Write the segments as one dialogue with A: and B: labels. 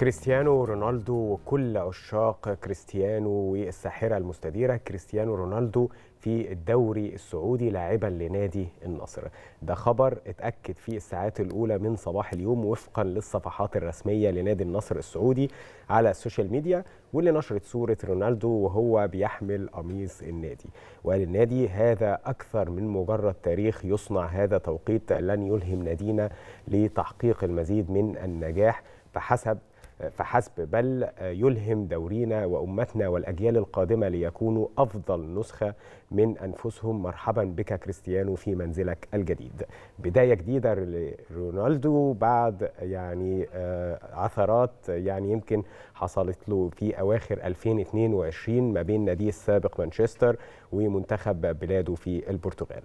A: كريستيانو رونالدو وكل عشاق كريستيانو والساحرة المستديرة كريستيانو رونالدو في الدوري السعودي لاعبا لنادي النصر. ده خبر اتأكد في الساعات الأولى من صباح اليوم وفقا للصفحات الرسمية لنادي النصر السعودي على السوشيال ميديا واللي نشرت صورة رونالدو وهو بيحمل قميص النادي. وقال النادي هذا أكثر من مجرد تاريخ يصنع هذا توقيت لن يلهم نادينا لتحقيق المزيد من النجاح. فحسب فحسب بل يلهم دورينا وأمتنا والأجيال القادمة ليكونوا أفضل نسخة من أنفسهم. مرحبا بك كريستيانو في منزلك الجديد. بداية جديدة لرونالدو بعد يعني عثرات يعني يمكن حصلت له في أواخر 2022 ما بين ناديه السابق مانشستر ومنتخب بلاده في البرتغال.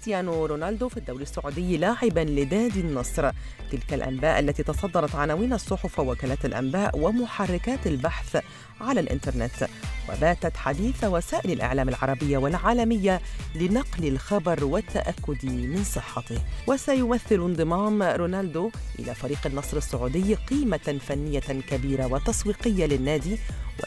B: كريستيانو رونالدو في الدوري السعودي لاعبا لنادي النصر. تلك الأنباء التي تصدرت عناوين الصحف ووكالات الأنباء ومحركات البحث على الإنترنت وباتت حديث وسائل الإعلام العربية والعالمية لنقل الخبر والتأكد من صحته. وسيمثل انضمام رونالدو إلى فريق النصر السعودي قيمة فنية كبيرة وتسويقية للنادي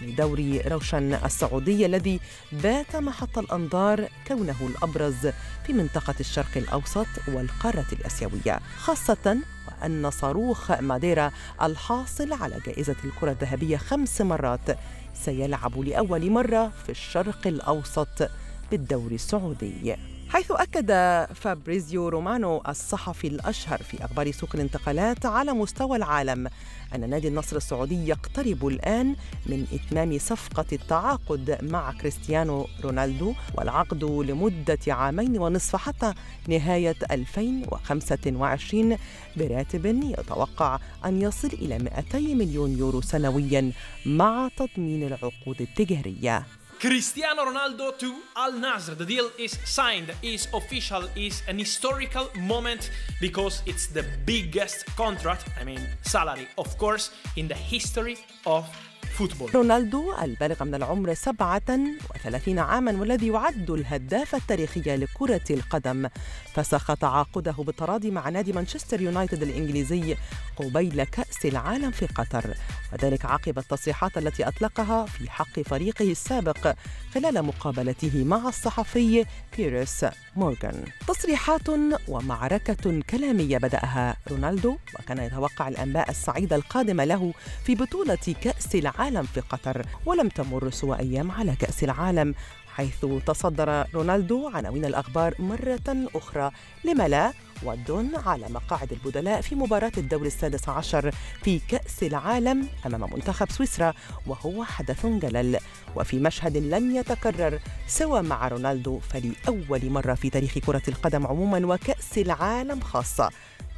B: ولدوري روشن السعودي الذي بات محط الأنظار كونه الأبرز في منطقة الشرق الأوسط والقارة الآسيوية خاصة وأن صاروخ ماديرا الحاصل على جائزة الكرة الذهبية خمس مرات سيلعب لأول مرة في الشرق الأوسط بالدوري السعودي. حيث أكد فابريزيو رومانو الصحفي الأشهر في أخبار سوق الانتقالات على مستوى العالم أن نادي النصر السعودي يقترب الآن من إتمام صفقة التعاقد مع كريستيانو رونالدو والعقد لمدة عامين ونصف حتى نهاية 2025 براتب يتوقع أن يصل إلى 200 مليون يورو سنويا مع تضمين العقود التجارية.
C: Cristiano Ronaldo to Al Nasr. The deal is signed, is official, is an historical moment because it's the biggest contract, I mean, salary, of course, in the history of football.
B: رونالدو البالغ من العمر 37 عاما والذي يعد الهداف التاريخي لكرة القدم. فسخ تعاقده بالتراضي مع نادي مانشستر يونايتد الإنجليزي قبيل كأس العالم في قطر. وذلك عقب التصريحات التي أطلقها في حق فريقه السابق خلال مقابلته مع الصحفي بيريس مورغان. تصريحات ومعركة كلامية بدأها. رونالدو وكان يتوقع الأنباء السعيدة القادمة له في بطولة كأس العالم العالم في قطر ولم تمر سوى أيام على كأس العالم حيث تصدر رونالدو عناوين الأخبار مرة أخرى لما لا ود على مقاعد البدلاء في مباراة الدور السادس عشر في كأس العالم أمام منتخب سويسرا وهو حدث جلل. وفي مشهد لن يتكرر سوى مع رونالدو فلأول مرة في تاريخ كرة القدم عموما وكأس العالم خاصة.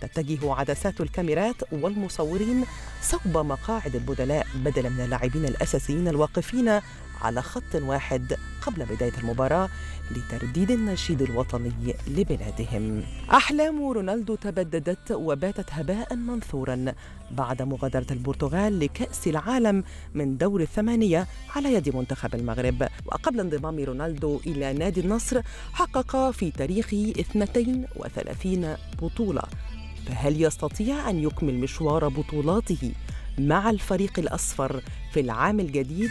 B: تتجه عدسات الكاميرات والمصورين صوب مقاعد البدلاء بدلا من اللاعبين الأساسيين الواقفين على خط واحد قبل بداية المباراة لترديد النشيد الوطني لبلادهم. أحلام رونالدو تبددت وباتت هباء منثورا بعد مغادرة البرتغال لكأس العالم من دور الثمانية على يد منتخب المغرب. وقبل انضمام رونالدو إلى نادي النصر حقق في تاريخه 32 بطولة. فهل يستطيع أن يكمل مشوار بطولاته مع الفريق الأصفر في العام الجديد؟